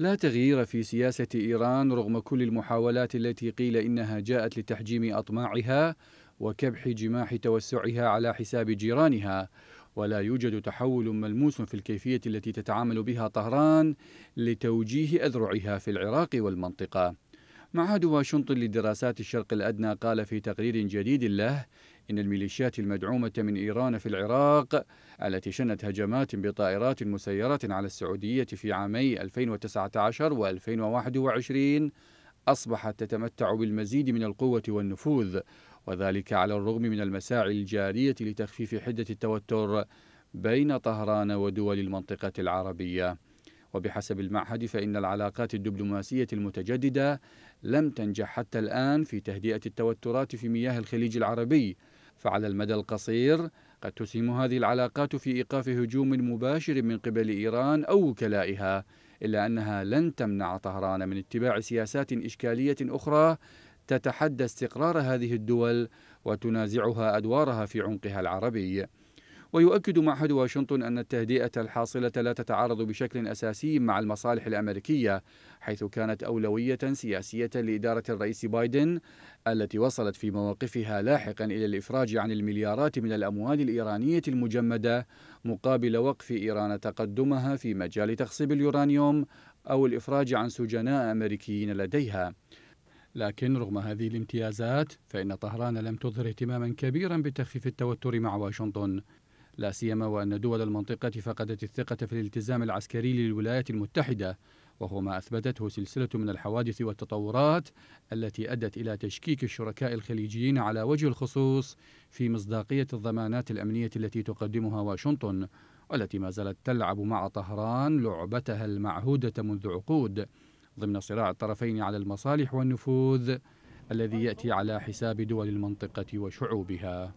لا تغيير في سياسة إيران رغم كل المحاولات التي قيل إنها جاءت لتحجيم أطماعها وكبح جماح توسعها على حساب جيرانها ولا يوجد تحول ملموس في الكيفية التي تتعامل بها طهران لتوجيه أذرعها في العراق والمنطقة. معهد واشنطن لدراسات الشرق الأدنى قال في تقرير جديد له إن الميليشيات المدعومة من إيران في العراق التي شنت هجمات بطائرات مسيرة على السعودية في عامي 2019 و 2021 أصبحت تتمتع بالمزيد من القوة والنفوذ وذلك على الرغم من المساعي الجارية لتخفيف حدة التوتر بين طهران ودول المنطقة العربية. وبحسب المعهد فإن العلاقات الدبلوماسية المتجددة لم تنجح حتى الآن في تهدئة التوترات في مياه الخليج العربي. فعلى المدى القصير قد تسهم هذه العلاقات في إيقاف هجوم مباشر من قبل إيران أو وكلائها إلا أنها لن تمنع طهران من اتباع سياسات إشكالية أخرى تتحدى استقرار هذه الدول وتنازعها أدوارها في عمقها العربي. ويؤكد معهد واشنطن أن التهدئة الحاصلة لا تتعارض بشكل أساسي مع المصالح الأمريكية حيث كانت أولوية سياسية لإدارة الرئيس بايدن التي وصلت في مواقفها لاحقا إلى الإفراج عن المليارات من الأموال الإيرانية المجمدة مقابل وقف إيران تقدمها في مجال تخصيب اليورانيوم أو الإفراج عن سجناء أمريكيين لديها. لكن رغم هذه الامتيازات فإن طهران لم تظهر اهتماما كبيرا بتخفيف التوتر مع واشنطن. لا سيما وأن دول المنطقة فقدت الثقة في الالتزام العسكري للولايات المتحدة وهو ما أثبتته سلسلة من الحوادث والتطورات التي أدت إلى تشكيك الشركاء الخليجيين على وجه الخصوص في مصداقية الضمانات الأمنية التي تقدمها واشنطن والتي ما زالت تلعب مع طهران لعبتها المعهودة منذ عقود ضمن صراع الطرفين على المصالح والنفوذ الذي يأتي على حساب دول المنطقة وشعوبها.